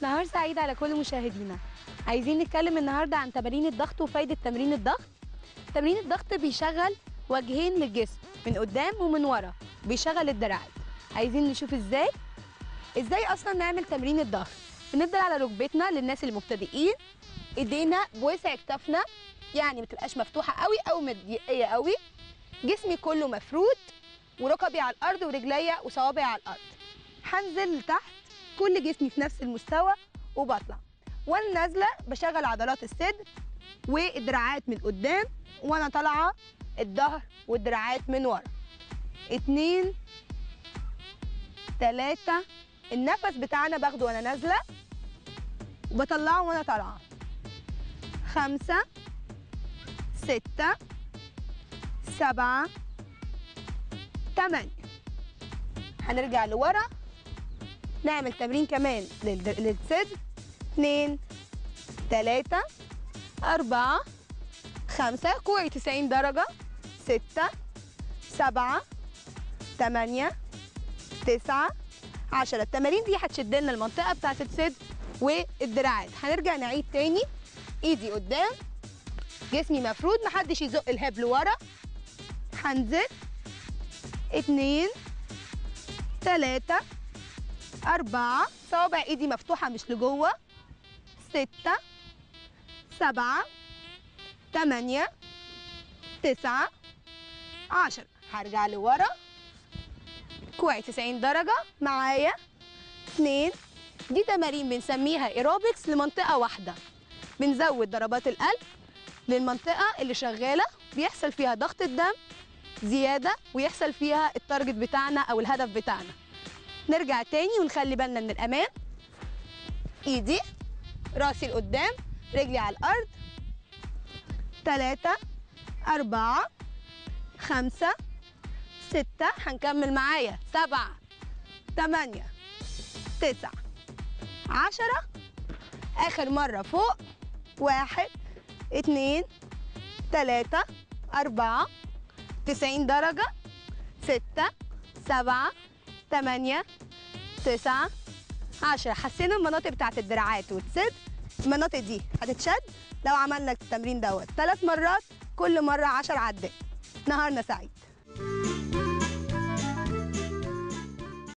نهار سعيد على كل مشاهدينا. عايزين نتكلم النهارده عن تمارين الضغط وفايدة تمرين الضغط؟ تمرين الضغط بيشغل وجهين للجسم من قدام ومن ورا بيشغل الدراعات عايزين نشوف إزاي؟ إزاي أصلا نعمل تمرين الضغط؟ بنفضل على ركبتنا للناس المبتدئين. ايدينا بوسع كتافنا يعني ما تبقاش مفتوحة قوي أو مضيقة قوي. جسمي كله مفرود وركبي على الأرض ورجليا وصوابعي على الأرض. هنزل لتحت كل جسمي في نفس المستوى وبطلع. وأنا نازلة بشغل عضلات الصدر والدراعات من قدام وأنا طالعة الظهر والدراعات من ورا. اتنين تلاتة النفس بتاعنا باخده وأنا نازلة وبطلعه وأنا طالعة. خمسة ستة سبعة تمانية. هنرجع لورا. نعمل تمرين كمان للصدر. اتنين تلاتة أربعة خمسة كوعي تسعين درجة ستة سبعة تمانية تسعة عشرة. التمارين دي هتشد لنا المنطقة بتاعت الصدر والدراعات. هنرجع نعيد تاني. ايدي قدام. جسمي مفرود محدش يزق الهاب لورا هنزل. اتنين تلاتة أربعة صوابع إيدي مفتوحة مش لجوه ستة سبعة تمانية تسعة عشرة هرجع لورا. كوعي 90 درجة. معايا. اتنين. دي تمارين بنسميها ايروبكس لمنطقة واحدة. بنزود ضربات القلب للمنطقة اللي شغالة. بيحصل فيها ضغط الدم زيادة ويحصل فيها التارجت بتاعنا أو الهدف بتاعنا. نرجع تاني ونخلي بالنا من الأمان. إيدي راسي لقدام رجلي على الأرض. تلاتة أربعة خمسة ستة. هنكمل معايا. سبعة تمانية تسعة عشرة. آخر مرة فوق. واحد اتنين تلاتة أربعة. تسعين درجة. ستة سبعة. تمانية تسعة عشرة. حسينا المناطق بتاعت الدراعات والصدر. المناطق دي هتتشد لو عملنا التمرين دوت. ثلاث مرات كل مرة عشر عدات نهارنا سعيد.